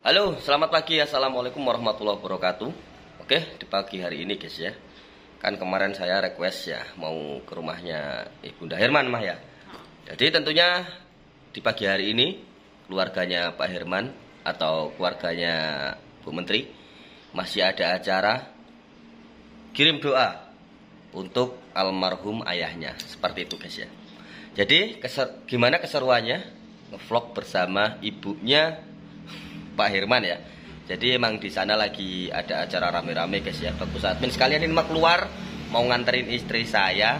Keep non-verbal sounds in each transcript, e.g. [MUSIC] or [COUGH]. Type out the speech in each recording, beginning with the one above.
Halo, selamat pagi. Assalamualaikum warahmatullahi wabarakatuh. Oke, di pagi hari ini guys ya. Kan kemarin saya request ya mau ke rumahnya Ibunda Herman mah ya. Jadi tentunya di pagi hari ini keluarganya Pak Herman atau keluarganya Bu Menteri masih ada acara kirim doa untuk almarhum ayahnya. Seperti itu guys ya. Jadi keser gimana keseruannya? Vlog bersama ibunya Pak Herman ya. Jadi emang di sana lagi ada acara rame-rame guys ya. Bagus admin sekalian ini mah keluar mau nganterin istri saya.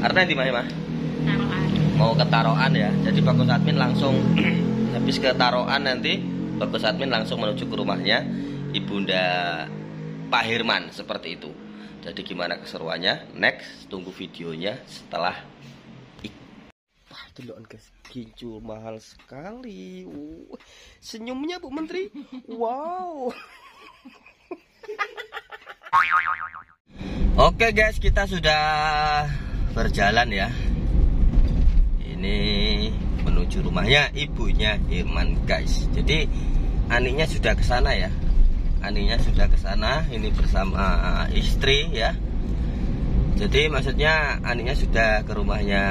Artinya di mana mah? Mau ke taroan ya. Jadi bagus admin langsung [CLEARS THROAT] habis ke taroan nanti bagus admin langsung menuju ke rumahnya ibunda Pak Herman seperti itu. Jadi gimana keseruannya? Next tunggu videonya setelah Wah, delokan guys, gincu mahal sekali. Uh, senyumnya Bu Menteri. Wow. [LAUGHS] Oke guys, kita sudah berjalan ya. Ini menuju rumahnya ibunya Irman guys. Jadi aniknya sudah ke sana ya. Aniknya sudah ke sana, ini bersama istri ya jadi maksudnya aniknya sudah ke rumahnya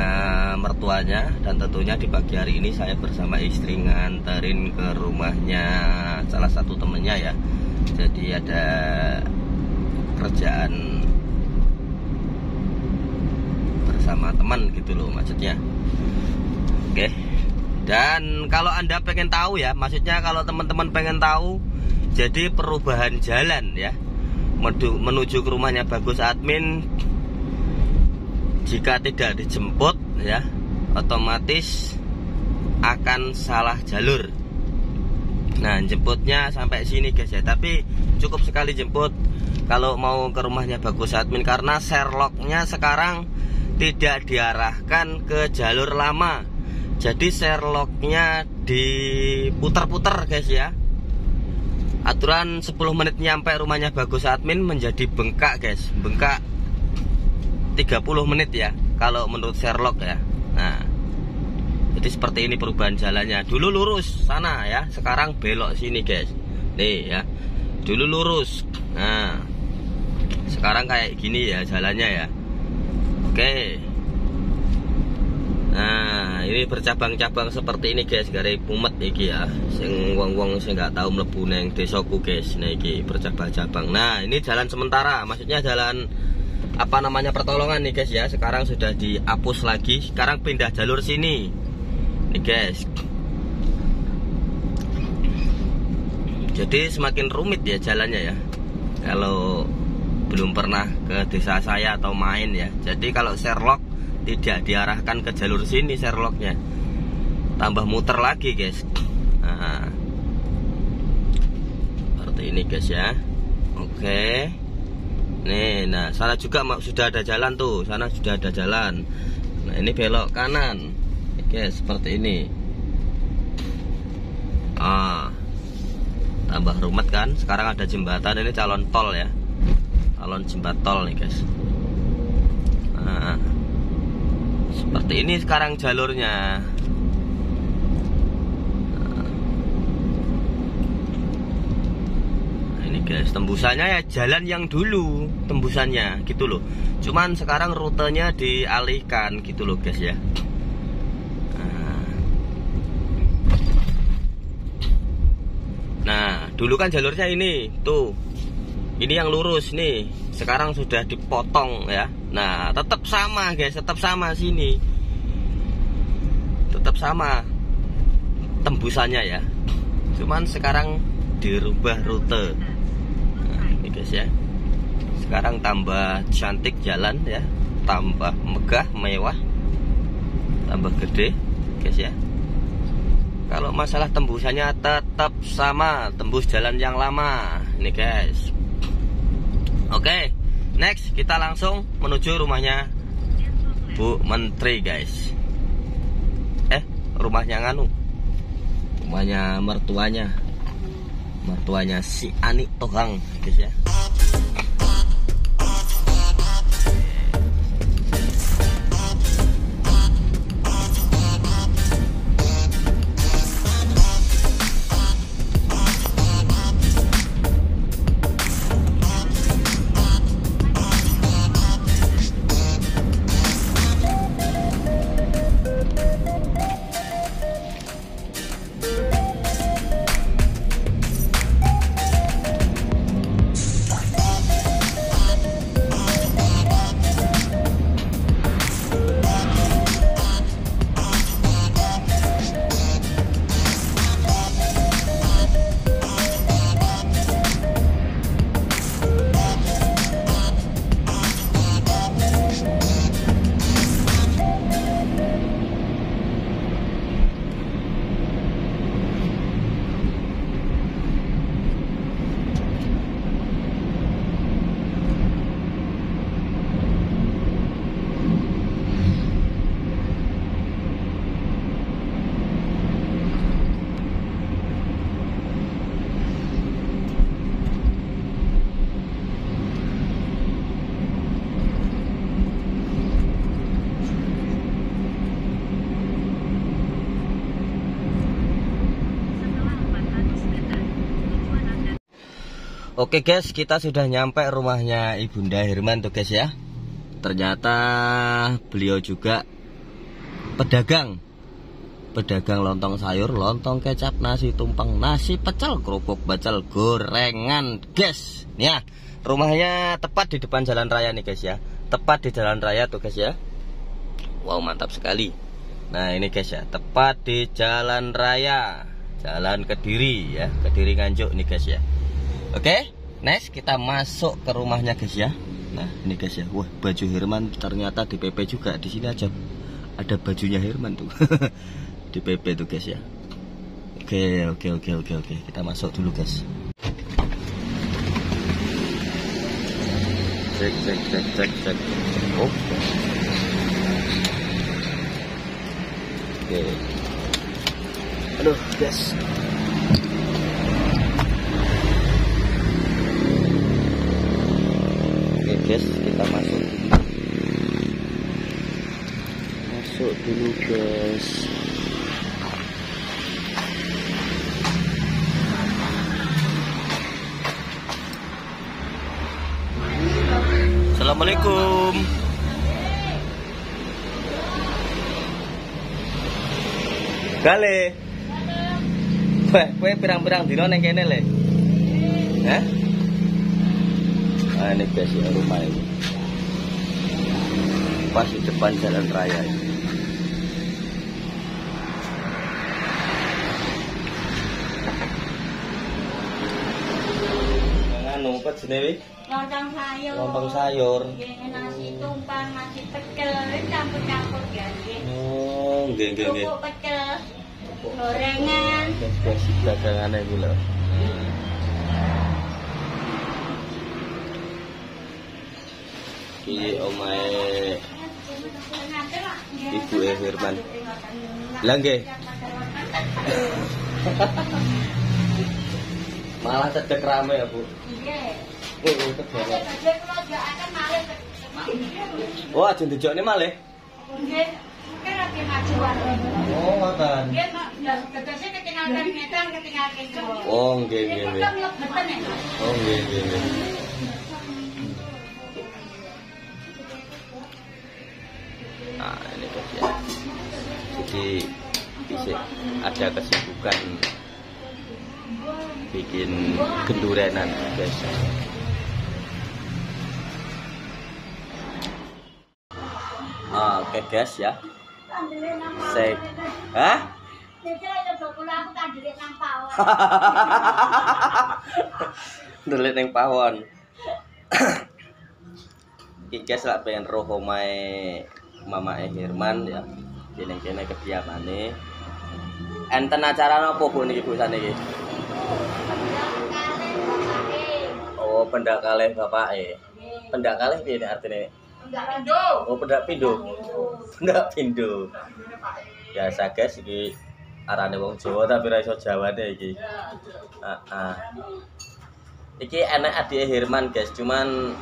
mertuanya dan tentunya di pagi hari ini saya bersama istri nganterin ke rumahnya salah satu temennya ya. Jadi ada kerjaan bersama teman gitu loh maksudnya. Oke. Dan kalau Anda pengen tahu ya, maksudnya kalau teman-teman pengen tahu jadi perubahan jalan ya menuju ke rumahnya Bagus Admin jika tidak dijemput ya otomatis akan salah jalur. Nah jemputnya sampai sini guys ya. Tapi cukup sekali jemput. Kalau mau ke rumahnya bagus admin karena Sherlocknya sekarang tidak diarahkan ke jalur lama. Jadi Sherlocknya diputar-putar guys ya. Aturan 10 menit nyampe rumahnya bagus admin menjadi bengkak guys. Bengkak 30 menit ya kalau menurut Sherlock ya. Nah jadi seperti ini perubahan jalannya. Dulu lurus sana ya sekarang belok sini guys. Nih ya dulu lurus. Nah sekarang kayak gini ya jalannya ya. Oke. Nah ini bercabang-cabang seperti ini guys. Gara pumet iki ya. Sing wong-wong sing nggak tahu mlebu neng desoku guys. Nah iki bercabang-cabang. Nah ini jalan sementara maksudnya jalan apa namanya pertolongan nih guys ya. Sekarang sudah dihapus lagi. Sekarang pindah jalur sini. Nih guys. Jadi semakin rumit ya jalannya ya. Kalau belum pernah ke desa saya atau main ya. Jadi kalau Sherlock tidak diarahkan ke jalur sini Sherlocknya tambah muter lagi guys. Nah, seperti ini guys ya. Oke. okay. Nih, nah sana juga sudah ada jalan tuh, sana sudah ada jalan. Nah ini belok kanan, oke seperti ini. Ah, tambah rumet kan? Sekarang ada jembatan ini calon tol ya, calon jembatan tol nih guys. Nah, seperti ini sekarang jalurnya. Guys. Tembusannya ya jalan yang dulu tembusannya gitu loh. Cuman sekarang rutenya dialihkan gitu loh guys ya. Nah. Dulu kan jalurnya ini tuh. Ini yang lurus nih. Sekarang sudah dipotong ya. Nah tetap sama guys tetap sama sini. Tetap sama tembusannya ya. Cuman sekarang dirubah rute guys ya. Sekarang tambah cantik jalan ya. Tambah megah mewah. Tambah gede guys ya. Kalau masalah tembusannya tetap sama tembus jalan yang lama ini guys. Oke next kita langsung menuju rumahnya Bu Menteri guys. Eh rumahnya nganu? Rumahnya mertuanya. Mertuanya si Ani Tohang guys ya Oke guys, kita sudah nyampe rumahnya Ibunda Herman tuh guys ya. Ternyata beliau juga pedagang. Pedagang lontong sayur, lontong kecap, nasi tumpeng, nasi pecel, kerupuk bacel, gorengan, guys. Ya, rumahnya tepat di depan jalan raya nih guys ya. Tepat di jalan raya tuh guys ya. Wow, mantap sekali. Nah, ini guys ya, tepat di jalan raya. Jalan Kediri ya, Kediri Nganjuk nih guys ya. Oke, next kita masuk ke rumahnya guys ya. Nah, ini guys ya. Wah, baju Herman ternyata di PP juga. Di sini aja ada bajunya Herman tuh. [LAUGHS] di PP tuh guys ya. Oke, oke, oke, oke, oke. Kita masuk dulu guys. Cek, cek, cek, cek, cek. Oh. Oke. Aduh, guys. Guys, kita masuk. Masuk dulu guys. Assalamualaikum. Gale. Wah, kue pirang-pirang dino neng kene le. Hah? Nah, ini ya rumah ini. Pas di depan jalan raya ini. Anu, apa jenis Lontong sayur. Lontong sayur. Nggih, nasi tumpang, nasi pecel, campur-campur ya nggih. Oh, nggih nggih nggih. Pecel, gorengan. Guys, dagangannya iki lho. Iki omae Ibu E Firman. Lah nggih. [LAUGHS] Malah cedek rame ya, Bu. Oh, cedek. Badhe kula jakaken malih. Oh. Oh, ngoten. Nggih. Oh, nggih ya. Oh, nggih nggih Nah, ini guys ya. Jadi bisa ada kesibukan bikin gendurenan guys. Oke guys ya. Saya Hah? [LAUGHS] Dhewe nang pawon. [COUGHS] Iki guys lak pengen roh omahe Mama Herman ya. Dene kene kediamane. Enten acara napa Bu niki Bu saniki? Oh, pendak kalih bapake. Pendak kalih piye nek artine? Enggak indo. Oh, pendak pindo. Pendak pindo. Biasa guys iki arane wong Jawa tapi ra iso jawane iki. Heeh. Iki enak adike Herman guys, cuman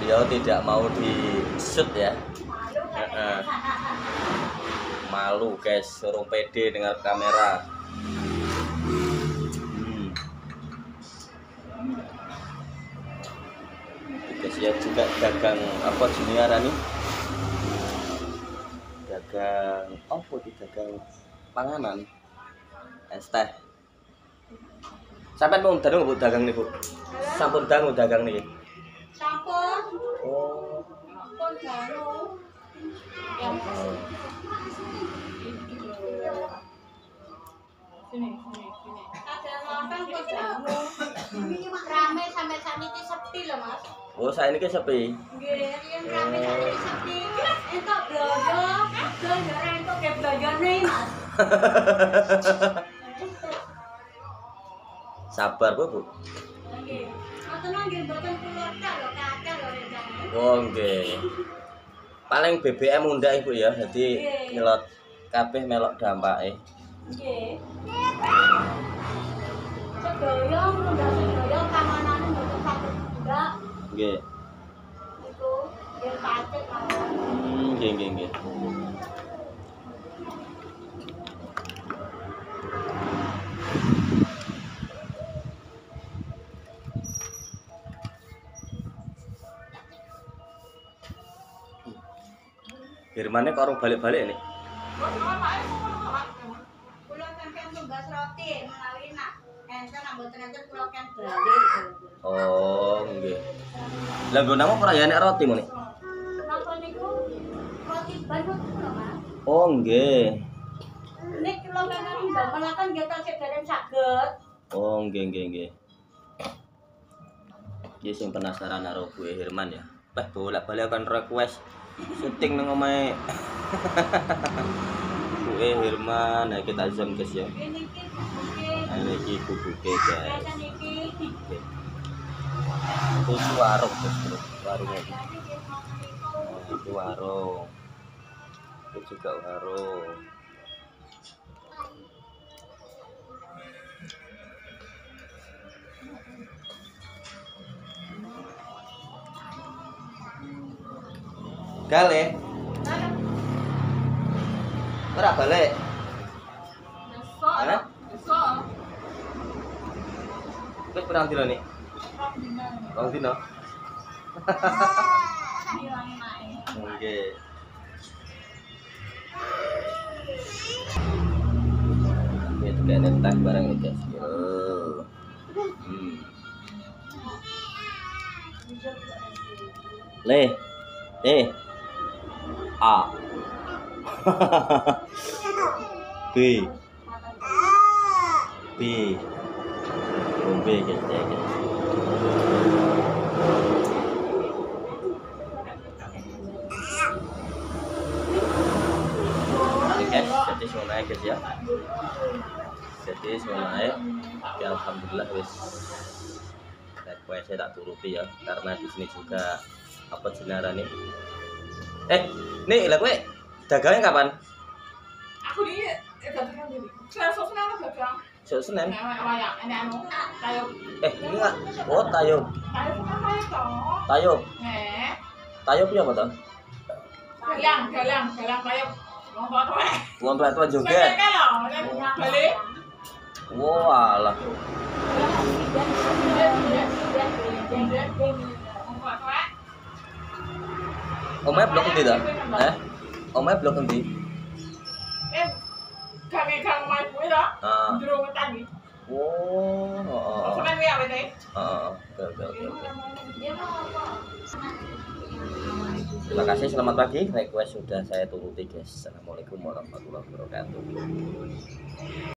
beliau tidak mau di shoot ya. Heeh. Malu guys, suruh pede dengan kamera. Hmm. Guys ya juga dagang apa jenis nih? Dagang apa di dagang panganan es teh. Sampai mau dagang bu dagang nih bu. Sampun dagang dagang nih. Sampun. Oh. Sampun oh. Ada lontong kok jamu. Rame sampai saat ini sepi loh mas. Oh saya ini sepi. Nggih, yang rame saat ini sepi. Entuk blojo, blojo entuk ke blojo nih mas. Sabar bu bu. Nggih. Ngoten nggih mboten kula tak lho kakek lho rencana. Oh nggih. Paling BBM undang ibu ya, jadi nyelot kabeh melok dampake. Nggih. Sedaya ngundang sedaya panganane mboten saged enggak Nggih. niku nggih patek mawon. Hmm, nggih nggih nggih. Mboten enten kulo kan bali. Oh, nggih. Lah nama. Napa niku roti. Oh, nggih. Nek. Oh, nggih nggih nggih. Sing penasaran Bu Herman ya. Wah, bolak-balik akan request syuting nang omahe. [LAUGHS] Bu Herman, nah kita zoom guys ya. Nah, Ini iki bubuke guys. Itu warung guys, bro. Warungnya. Nah, itu warung. Itu juga warung. Gale, ora balik. Wis pirang dina nih? Rong dina. Juga nentang [LAUGHS] barang ya guys. Yo. Hmm. Le. E. A. [LAUGHS] B. B. Oh, B guys ya guys. Oke guys, jadi semua naik guys ya. Jadi. Ya alhamdulillah wis request saya tak turuti ya karena di sini juga apa jenara nih. Eh, nih lah gue dagangnya kapan? Aku di dagang diri. Saya sosnya apa dagang? Sore Senin. Nah, anu, Eh, ini enggak. Oh, tayub. kayu kan kayu toh. Tayub. Eh, Tayub ya apa tuh? galang, galang, galang eh. Tuan tua tua balik. Wah, lah. Omnya blok nanti dah? Eh? Omnya blok nanti? Eh, kami kang mai kue dah. Ah. Juru tadi. Oh, teh? Oh, oke, oke, oke? Terima kasih, selamat pagi. Request sudah saya turuti, guys. Assalamualaikum warahmatullahi wabarakatuh.